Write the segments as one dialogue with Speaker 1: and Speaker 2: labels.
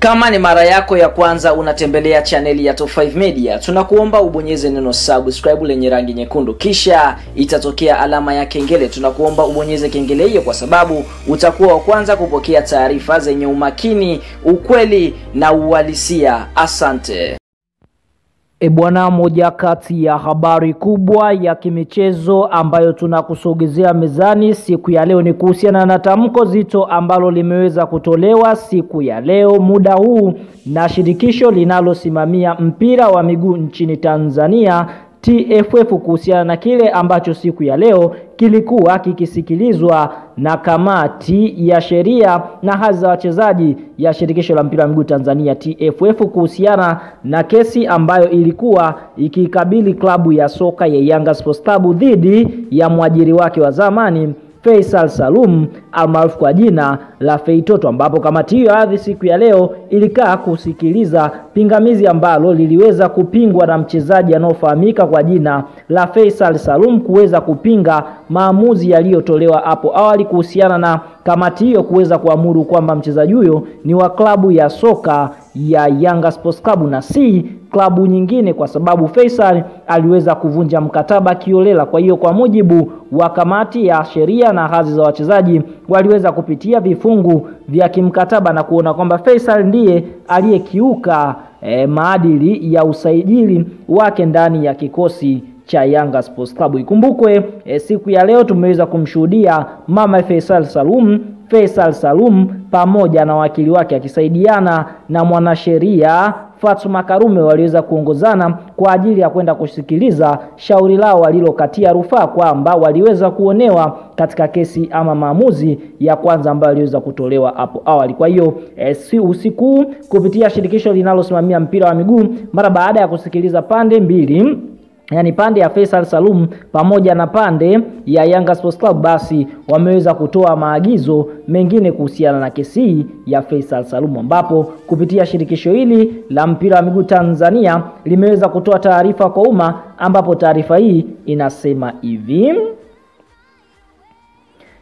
Speaker 1: Kama ni mara yako ya kwanza unatembelea chaneli ya Top 5 Media, tunakuomba ubonyeze neno subscribe lenye rangi nyekundu, kisha itatokea alama ya kengele. Tunakuomba ubonyeze kengele hiyo kwa sababu utakuwa wa kwanza kupokea taarifa zenye umakini, ukweli na uhalisia. Asante.
Speaker 2: E bwana, moja kati ya habari kubwa ya kimichezo ambayo tunakusogezea mezani siku ya leo ni kuhusiana na tamko zito ambalo limeweza kutolewa siku ya leo muda huu na shirikisho linalosimamia mpira wa miguu nchini Tanzania TFF kuhusiana na kile ambacho siku ya leo kilikuwa kikisikilizwa na kamati ya sheria na hadhi za wachezaji ya shirikisho la mpira wa miguu Tanzania TFF kuhusiana na kesi ambayo ilikuwa ikikabili klabu ya soka ya Yanga Sports Club dhidi ya mwajiri wake wa zamani Faisal Salum almaarufu kwa jina la Feitoto, ambapo kamati hiyo ardhi siku ya leo ilikaa kusikiliza pingamizi ambalo liliweza kupingwa na mchezaji anaofahamika kwa jina la Faisal Salum kuweza kupinga maamuzi yaliyotolewa hapo awali kuhusiana na kamati hiyo kuweza kuamuru kwamba mchezaji huyo ni wa klabu ya soka ya Yanga Sports Club na si klabu nyingine, kwa sababu Faisal aliweza kuvunja mkataba kiolela. Kwa hiyo kwa mujibu wa kamati ya sheria na hadhi za wachezaji waliweza kupitia vifungu vya kimkataba na kuona kwamba Faisal ndiye aliyekiuka e, maadili ya usajili wake ndani ya kikosi cha Yanga Sports Club. Ikumbukwe e, siku ya leo tumeweza kumshuhudia mama Faisal Salum Faisal Salum pamoja na wakili wake akisaidiana na mwanasheria Fatuma Karume waliweza kuongozana kwa ajili ya kwenda kusikiliza shauri lao walilokatia rufaa kwamba waliweza kuonewa katika kesi ama maamuzi ya kwanza ambayo aliweza kutolewa hapo awali. Kwa hiyo e, si usiku kupitia shirikisho linalosimamia mpira wa miguu mara baada ya kusikiliza pande mbili yaani pande ya Faisal Salum pamoja na pande ya Yanga Sports Club, basi wameweza kutoa maagizo mengine kuhusiana na kesi hii ya Faisal Salum, ambapo kupitia shirikisho hili la mpira wa miguu Tanzania limeweza kutoa taarifa kwa umma, ambapo taarifa hii inasema hivi: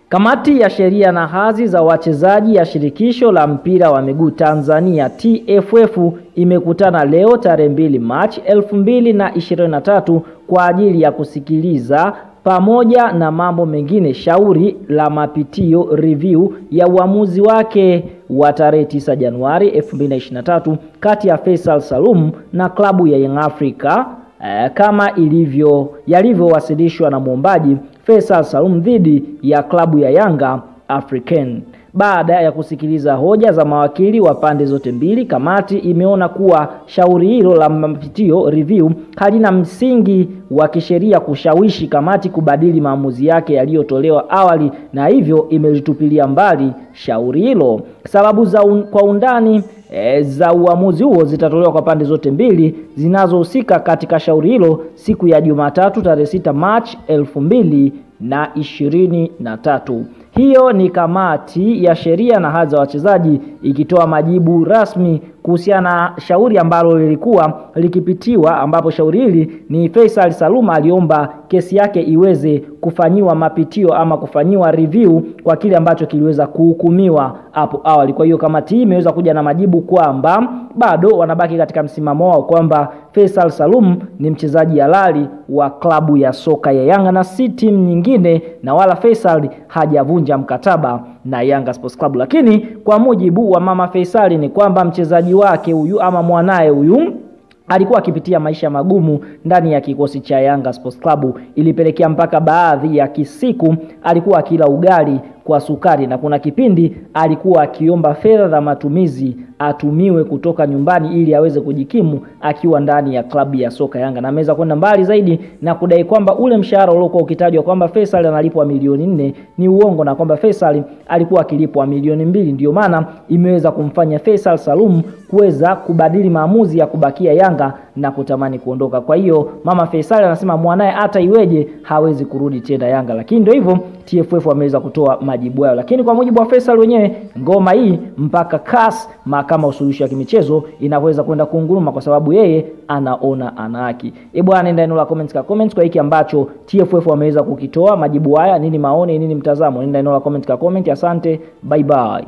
Speaker 2: Kamati ya sheria na hadhi za wachezaji ya shirikisho la mpira wa miguu Tanzania TFF imekutana leo tarehe 2 Machi elfu mbili na ishirini na tatu kwa ajili ya kusikiliza pamoja na mambo mengine shauri la mapitio review ya uamuzi wake wa tarehe 9 Januari 2023 kati ya Faisal Salum na klabu ya Young Africa eh, kama ilivyo yalivyowasilishwa na mwombaji Faisal Salum dhidi ya klabu ya Yanga African. Baada ya kusikiliza hoja za mawakili wa pande zote mbili, kamati imeona kuwa shauri hilo la mapitio review halina msingi wa kisheria kushawishi kamati kubadili maamuzi yake yaliyotolewa awali, na hivyo imelitupilia mbali shauri hilo. Sababu za un, kwa undani e, za uamuzi huo zitatolewa kwa pande zote mbili zinazohusika katika shauri hilo siku ya Jumatatu tarehe 6 Machi elfu mbili na ishirini na tatu. Hiyo ni kamati ya sheria na hadhi za wachezaji ikitoa majibu rasmi kuhusiana na shauri ambalo lilikuwa likipitiwa, ambapo shauri hili ni Faisal Salum aliomba kesi yake iweze kufanyiwa mapitio ama kufanyiwa review kwa kile ambacho kiliweza kuhukumiwa hapo awali. Kwa hiyo kamati hii imeweza kuja na majibu kwamba bado wanabaki katika msimamo wao kwamba Faisal Salum ni mchezaji halali wa klabu ya soka ya Yanga na si timu nyingine, na wala Faisal hajavunja mkataba na Yanga Sports Club. Lakini kwa mujibu wa mama Faisali ni kwamba mchezaji wake huyu ama mwanaye huyu alikuwa akipitia maisha magumu ndani ya kikosi cha Yanga Sports Club, ilipelekea mpaka baadhi ya kisiku alikuwa akila ugali kwa sukari, na kuna kipindi alikuwa akiomba fedha za matumizi atumiwe kutoka nyumbani ili aweze kujikimu akiwa ndani ya klabu ya soka Yanga, na ameweza kwenda mbali zaidi na kudai kwamba ule mshahara uliokuwa ukitajwa kwamba Faisal analipwa milioni nne ni uongo na kwamba Faisal alikuwa akilipwa milioni mbili. Ndiyo maana imeweza kumfanya Faisal Salum kuweza kubadili maamuzi ya kubakia Yanga na kutamani kuondoka. Kwa hiyo mama Faisal anasema mwanaye hata iweje hawezi kurudi tena Yanga, lakini ndio hivyo TFF wameweza kutoa majibu yao, lakini kwa mujibu wa Faisal wenyewe ngoma hii mpaka CAS mahakama usuluhishi ya kimichezo inaweza kwenda kunguruma kwa sababu yeye anaona ana haki. E bwana, nenda eneo la comments ka comments kwa hiki ambacho TFF wameweza kukitoa majibu haya. Nini maoni, nini mtazamo? Nenda eneo la comments ka comment. Asante, bye bye.